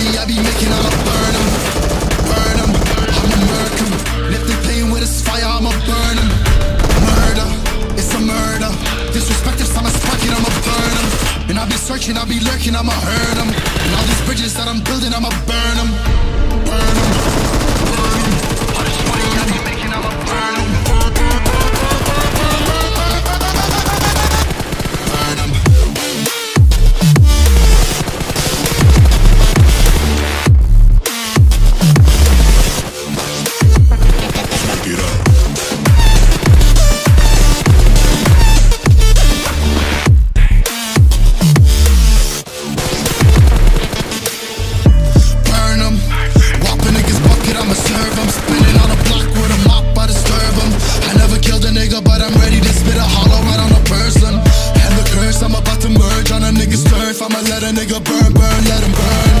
money I be making, I'ma burn them, burn them. I'ma murk them. Left the pain with this fire, I'ma burn them. Murder, it's a murder. Disrespect if someone's fucking, I'ma burn them. And I be searching, I be lurking, I'ma hurt them. And all these bridges that I'm building, I'ma burn them. burn, let them burn.